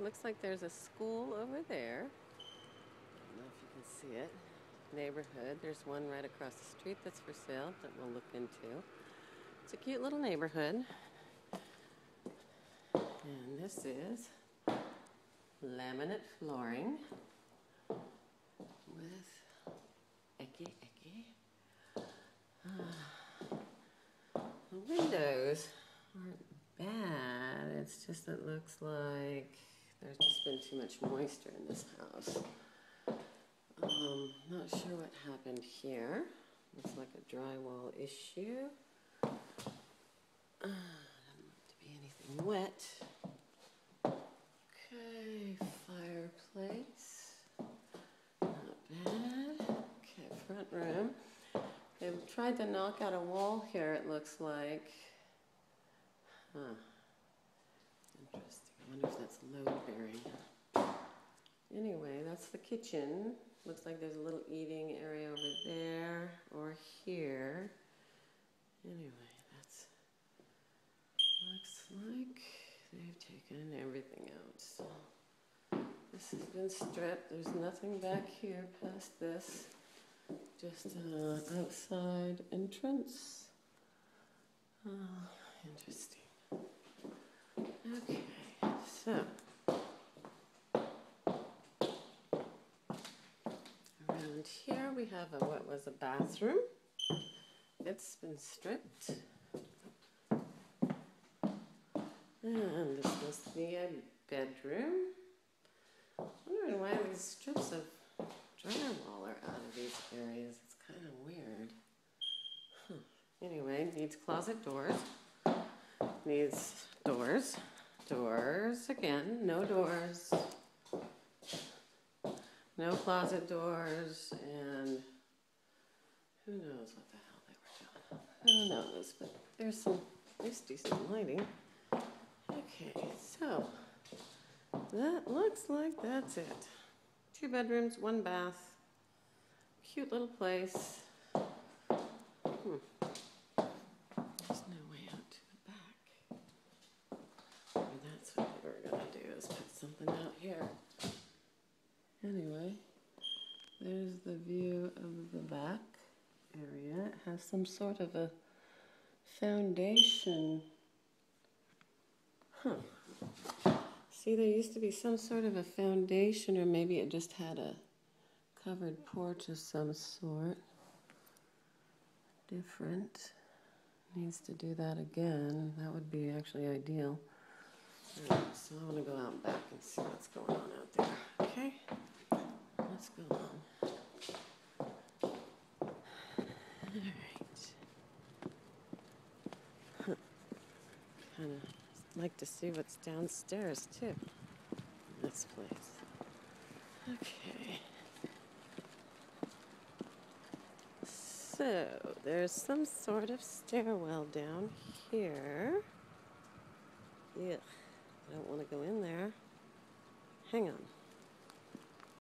Looks like there's a school over there. I don't know if you can see it. Neighborhood. There's one right across the street that's for sale that we'll look into. It's a cute little neighborhood. And this is laminate flooring with Eki Eki. Ah, the windows aren't bad. It's just it looks like there's just been too much moisture in this house. Um, not sure what happened here. Looks like a drywall issue. Uh, doesn't look to be anything wet. Okay, fireplace. Not bad. Okay, front room. They've tried to knock out a wall here, it looks like. Huh. Interesting. I wonder if that's load bearing. Anyway, that's the kitchen. Looks like there's a little eating area over there or here. Anyway, that's looks like they've taken everything out. So this has been stripped. There's nothing back here past this. Just an outside entrance. Oh, interesting. Okay, so around here we have a what was a bathroom. It's been stripped. And this be a bedroom. wondering why these strips of drywall are out of these areas. It's kind of weird. Huh. Anyway, needs closet doors. Needs doors. Doors again, no doors. No closet doors, and who knows what the hell they were doing. Who knows, but there's some, there's decent lighting. Okay, so that looks like that's it. Two bedrooms, one bath, cute little place. Hmm. There's no way out to the back. Maybe that's what we were gonna do is put something out here. Anyway, there's the view of the back area. It has some sort of a foundation. Huh. See, there used to be some sort of a foundation, or maybe it just had a covered porch of some sort. Different. Needs to do that again. That would be actually ideal. Right, so I want to go out back and see what's going on out there. Okay? Let's go on. Alright. Huh. Kind of like to see what's downstairs too. This place. Okay. So there's some sort of stairwell down here. Ugh, I don't want to go in there. Hang on.